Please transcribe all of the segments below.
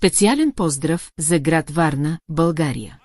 Специален поздрав за град Варна, България.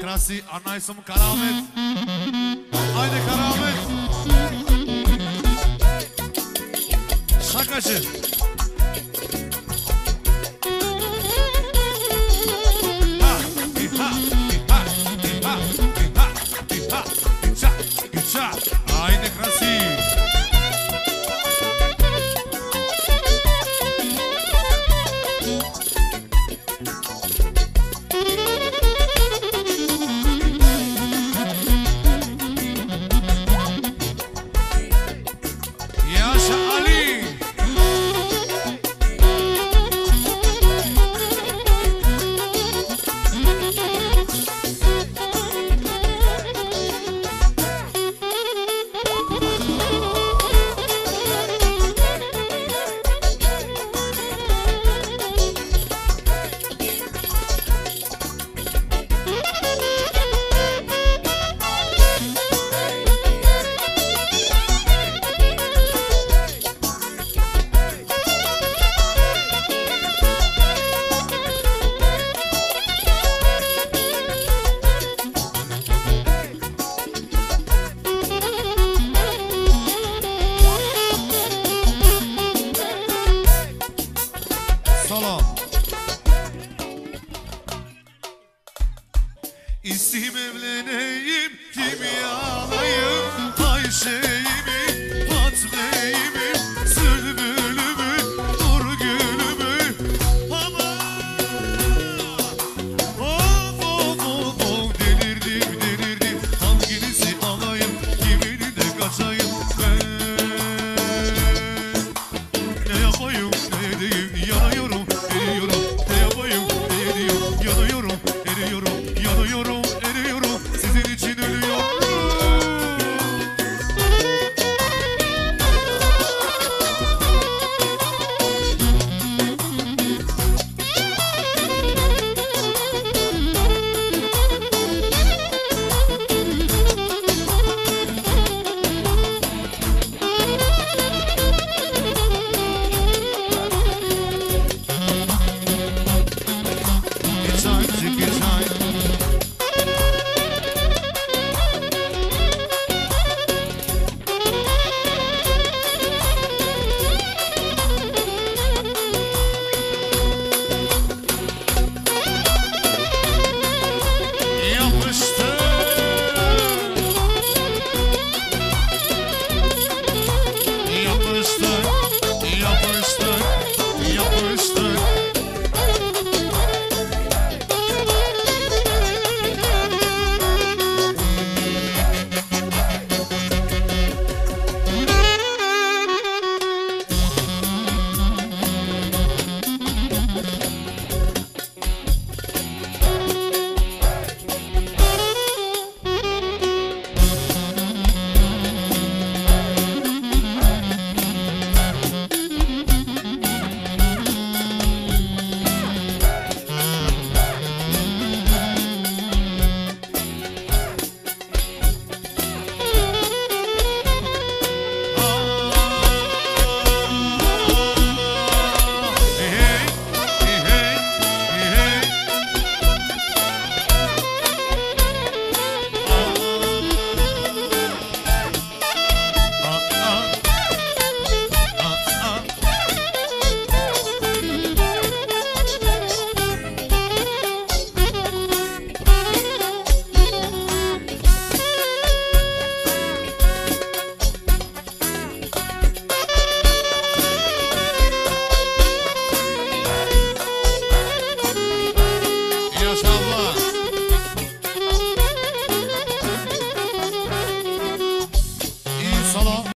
Krasi, Anaysım Karamet. Haydi Karamet. Şakacı. İstim evleneyim, kimi alayım